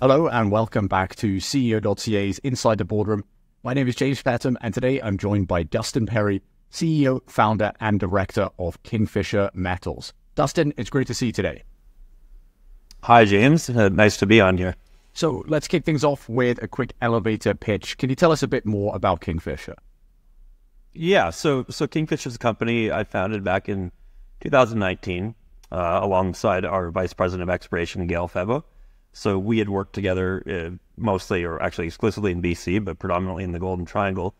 Hello and welcome back to CEO.ca's Inside the Boardroom. My name is James Pettam, and today I'm joined by Dustin Perry, CEO, founder, and director of Kingfisher Metals. Dustin, it's great to see you today. Hi, James. Uh, nice to be on here. So let's kick things off with a quick elevator pitch. Can you tell us a bit more about Kingfisher? Yeah, so so Kingfisher's a company I founded back in 2019 uh, alongside our vice president of exploration, Gail Febo. So we had worked together uh, mostly, or actually exclusively in BC, but predominantly in the Golden Triangle.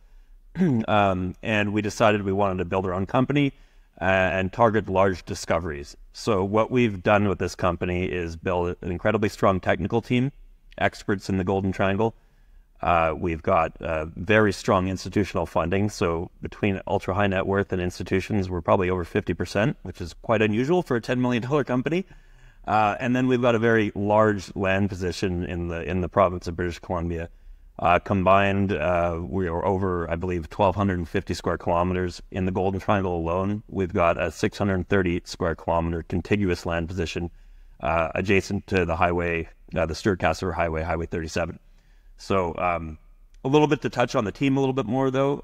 um, and we decided we wanted to build our own company uh, and target large discoveries. So what we've done with this company is build an incredibly strong technical team, experts in the Golden Triangle. Uh, we've got uh, very strong institutional funding. So between ultra high net worth and institutions, we're probably over 50%, which is quite unusual for a $10 million company. Uh, and then we've got a very large land position in the in the province of British Columbia. Uh, combined, uh, we are over, I believe, 1,250 square kilometers. In the Golden Triangle alone, we've got a 630 square kilometer contiguous land position uh, adjacent to the highway, uh, the River Highway, Highway 37. So, um, a little bit to touch on the team a little bit more, though.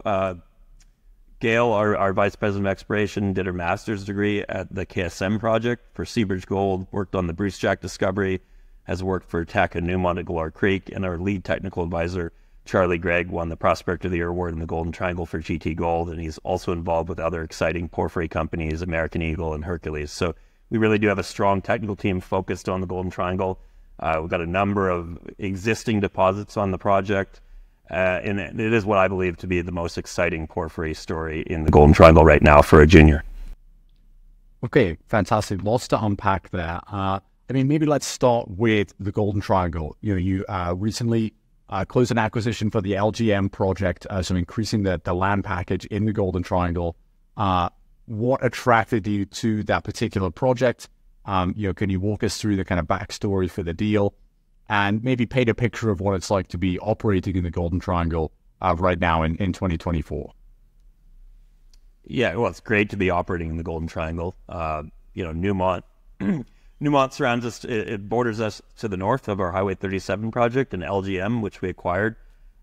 Gail, our, our vice president of exploration, did her master's degree at the KSM project for Seabridge Gold, worked on the Brucejack discovery, has worked for Teck and Newmont at Galore Creek, and our lead technical advisor, Charlie Greig, won the Prospect of the Year award in the Golden Triangle for GT Gold, and he's also involved with other exciting porphyry companies, American Eagle and Hercules. So we really do have a strong technical team focused on the Golden Triangle. Uh, we've got a number of existing deposits on the project. Uh, and it is what I believe to be the most exciting porphyry story in the Golden Triangle right now for a junior. Okay, fantastic. Lots to unpack there. Uh, I mean, maybe let's start with the Golden Triangle. You know, you uh, recently uh, closed an acquisition for the LGM project, uh, so increasing the, the land package in the Golden Triangle. Uh, what attracted you to that particular project? Um, you know, can you walk us through the kind of backstory for the deal? And maybe paint a picture of what it's like to be operating in the Golden Triangle uh, right now in, in 2024. Yeah, well, it's great to be operating in the Golden Triangle. Uh, you know, Newmont, Newmont surrounds us; it, it, borders us to the north of our Highway 37 project, and LGM, which we acquired,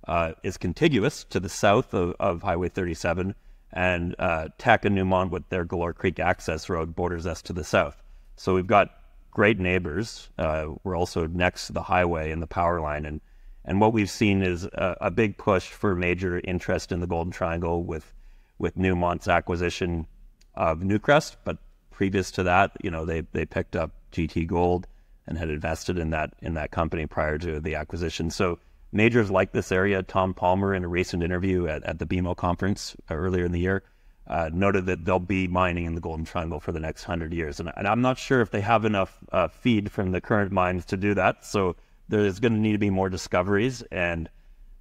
uh, is contiguous to the south of, of Highway 37, and uh, Teck and Newmont, with their Galore Creek access road, borders us to the south. So we've got great neighbors. Uh, we're also next to the highway and the power line, and and what we've seen is a, a, big push for major interest in the Golden Triangle with with Newmont's acquisition of Newcrest. But previous to that, you know, they they picked up GT Gold and had invested in that in that company prior to the acquisition. So majors like this area. Tom Palmer, in a recent interview at, at the BMO conference earlier in the year, uh, noted that they'll be mining in the Golden Triangle for the next hundred years, and, and, I'm not sure if they have enough uh, feed from the current mines to do that. So there's going to need to be more discoveries, and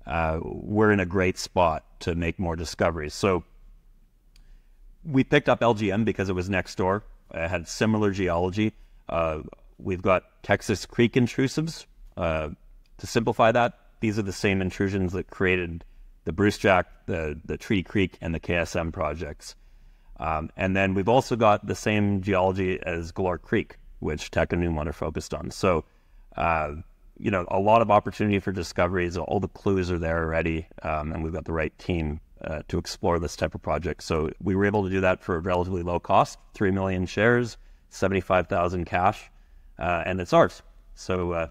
uh, we're in a great spot to make more discoveries. So we picked up LGM because it was next door. It had similar geology. Uh, we've got Texas Creek intrusives. Uh, to simplify that, these are the same intrusions that created the Brucejack, the the Treaty Creek, and the KSM projects. Um, and then we've also got the same geology as Galore Creek, which Teck and Newmont are focused on. So, uh, you know, a lot of opportunity for discoveries. All the clues are there already, um, and we've got the right team uh, to explore this type of project. So we were able to do that for a relatively low cost, three million shares, seventy-five thousand cash, uh, and it's ours. So uh,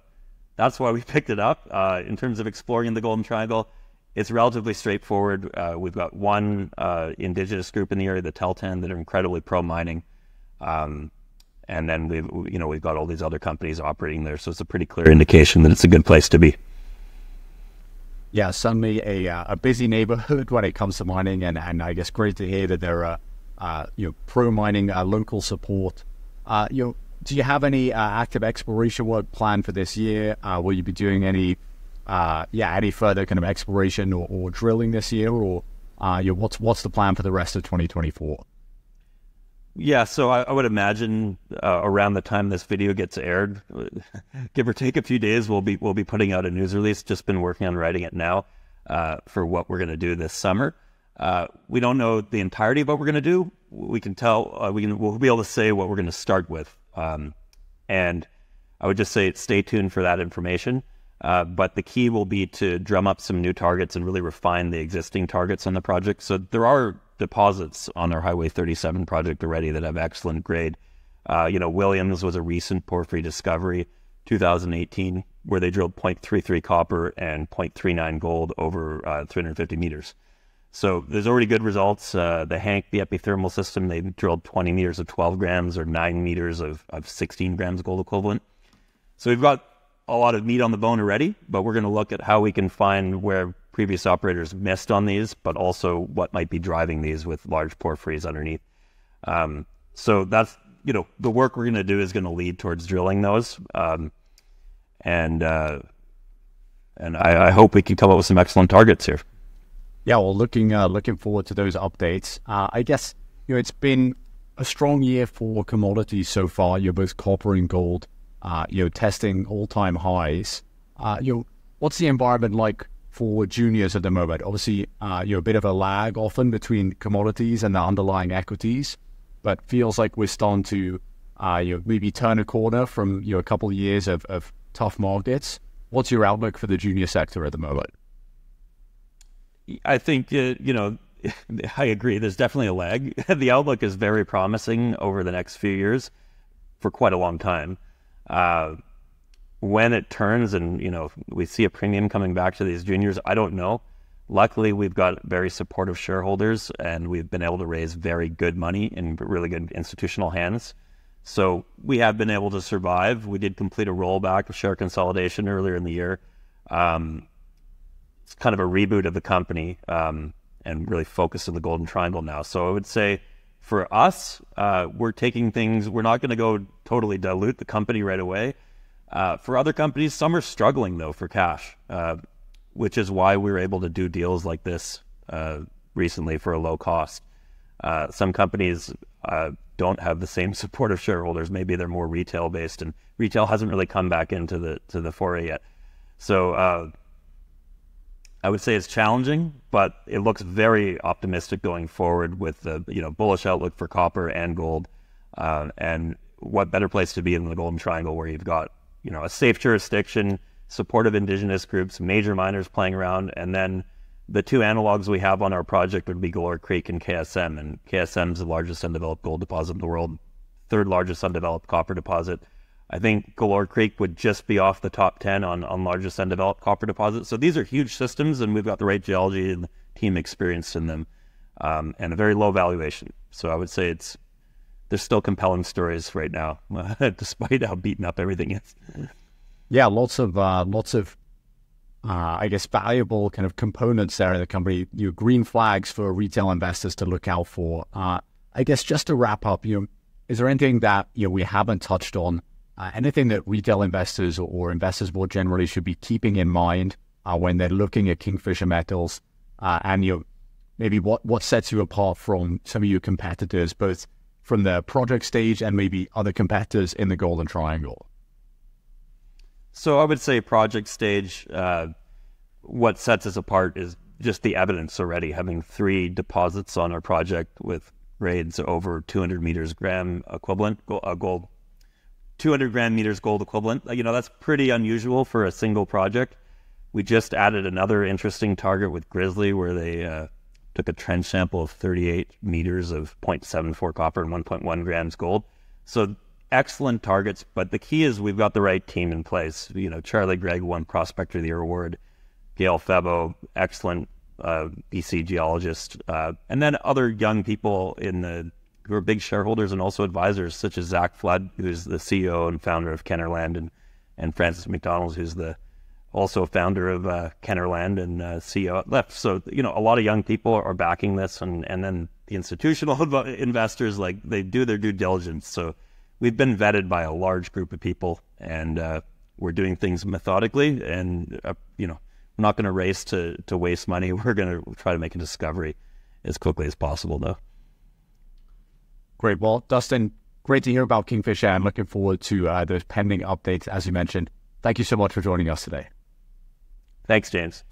that's why we picked it up. Uh, in terms of exploring the Golden Triangle, it's relatively straightforward. Uh, we've got one uh, indigenous group in the area, the Tahltan, that are incredibly pro mining, um, and then we've you know we've got all these other companies operating there, so it's a pretty clear indication that it's a good place to be. Yeah, certainly a uh, a busy neighborhood when it comes to mining, and, and I guess great to hear that there are uh, you know pro mining uh, local support. Uh, you know, do you have any active exploration work planned for this year? will you be doing any uh, yeah, any further kind of exploration or, or drilling this year, or uh, you know, what's what's the plan for the rest of 2024? Yeah, so I, I would imagine uh, around the time this video gets aired, give or take a few days, we'll be we'll be putting out a news release. Just been working on writing it now uh, for what we're going to do this summer. Uh, we don't know the entirety of what we're going to do. We can tell uh, we can we'll be able to say what we're going to start with, um, and I would just say stay tuned for that information. Uh, but the key will be to drum up some new targets and really refine the existing targets on the project. So there are deposits on our Highway 37 project already that have excellent grade. Uh, you know, Williams was a recent porphyry discovery, 2018, where they drilled 0.33 copper and 0.39 gold over uh, 350 meters. So there's already good results. Uh, the Hank, the epithermal system, they drilled 20 meters of 12 grams or 9 meters of, of 16 grams gold equivalent. So we've got a lot of meat on the bone already, but we're going to look at how we can find where previous operators missed on these, but also what might be driving these with large porphyries underneath. Um, so that's you know the work we're going to do is going to lead towards drilling those, um, and uh, and I, I, hope we can come up with some excellent targets here. Yeah, well, looking uh, looking forward to those updates. Uh, I guess you know it's been a strong year for commodities so far. You're both copper and gold uh, you know, testing all-time highs. Uh, you know, what's the environment like for juniors at the moment? Obviously, uh, you're a bit of a lag often between commodities and the underlying equities, but feels like we're starting to, uh, you know, maybe turn a corner from you know a couple of years of, of tough markets. What's your outlook for the junior sector at the moment? I think uh, you know I agree. There's definitely a lag. the outlook is very promising over the next few years for quite a long time. Uh, when it turns and you know we see a premium coming back to these juniors, I don't know. Luckily, we've got very supportive shareholders, and we've been able to raise very good money in really good institutional hands. So we have been able to survive. We did complete a rollback of share consolidation earlier in the year. Um, it's kind of a reboot of the company um, and really focus on the Golden Triangle now. So I would say for us, uh, we're taking things, we're not going to go totally dilute the company right away. Uh, for other companies, some are struggling though for cash, uh, which is why we were able to do deals like this uh, recently for a low cost. Uh, some companies uh, don't have the same support of shareholders. Maybe they're more retail based, and retail hasn't really come back into the to the foray yet. So I would say it's challenging, but it looks very optimistic going forward with the you know bullish outlook for copper and gold. Uh, and what better place to be in the Golden Triangle where you've got you know a safe jurisdiction, supportive indigenous groups, major miners playing around, and then the two analogs we have on our project would be Galore Creek and KSM. And KSM is the largest undeveloped gold deposit in the world, third largest undeveloped copper deposit. I think Galore Creek would just be off the top 10 on, on largest undeveloped copper deposits. So these are huge systems, and we've got the right geology and team experience in them, um, and a very low valuation. So I would say it's there's still compelling stories right now, despite how beaten up everything is. Yeah, lots of uh, lots of uh, I guess valuable kind of components there in the company. You know, green flags for retail investors to look out for. Uh, I guess just to wrap up, you know, is there anything that you know we haven't touched on? Uh, anything that retail investors or, or, investors more generally should be keeping in mind uh, when they're looking at Kingfisher Metals, uh, and you maybe what what sets you apart from some of your competitors, both from the project stage and maybe other competitors in the Golden Triangle. So I would say project stage. Uh, what sets us apart is just the evidence already. Having three deposits on our project with grades over 200 meters gram equivalent uh, gold 200 gram meters gold equivalent. You know, that's pretty unusual for a single project. We just added another interesting target with Grizzly where they uh, took a trench sample of 38 meters of 0.74 copper and 1.1 grams gold. So excellent targets, but the key is we've got the right team in place. You know, Charlie Greig won Prospector of the Year award. Gail Febo, excellent uh, BC geologist, uh, and then other young people in the who are big shareholders and also advisors, such as Zach Flood, who's the CEO and founder of Kenorland, and, and Francis McDonald, who's the also founder of uh, Kenorland and uh, CEO at Left. So, you know, a lot of young people are backing this, and, and then the institutional investors, like, they do their due diligence. So we've been vetted by a large group of people, and uh, we're doing things methodically, and, uh, you know, we're not going to race to, to waste money. We're going to try to make a discovery as quickly as possible, though. Great. Well, Dustin, great to hear about Kingfisher. I'm looking forward to uh, those pending updates, as you mentioned. Thank you so much for joining us today. Thanks, James.